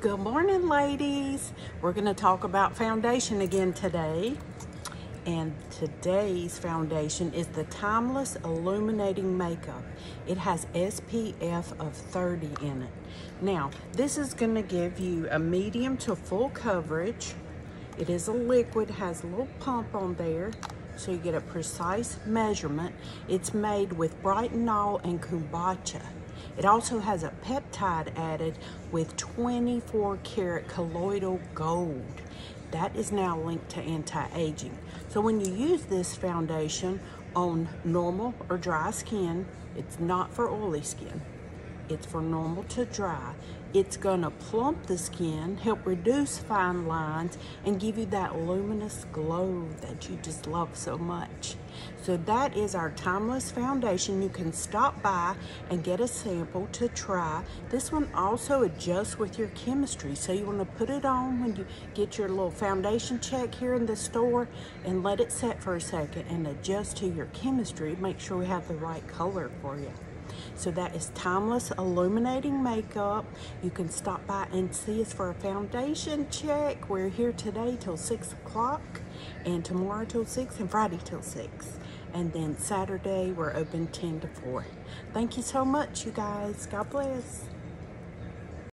Good morning, ladies. We're going to talk about foundation again today. And today's foundation is the Timeless Illuminating Makeup. It has SPF of 30 in it. Now, this is going to give you a medium to full coverage. It is a liquid, has a little pump on there so you get a precise measurement. It's made with Brightenyl and Kombucha. It also has a peptide added with 24 karat colloidal gold. That is now linked to anti-aging. So when you use this foundation on normal or dry skin, it's not for oily skin. It's for normal to dry. It's gonna plump the skin, help reduce fine lines, and give you that luminous glow that you just love so much. So that is our Timeless Foundation. You can stop by and get a sample to try. This one also adjusts with your chemistry. So you wanna put it on when you get your little foundation check here in the store and let it set for a second and adjust to your chemistry. Make sure we have the right color for you. So that is Timeless Illuminating Makeup. You can stop by and see us for a foundation check. We're here today till 6 o'clock and tomorrow till 6 and Friday till 6. And then Saturday, we're open 10 to 4. Thank you so much, you guys. God bless.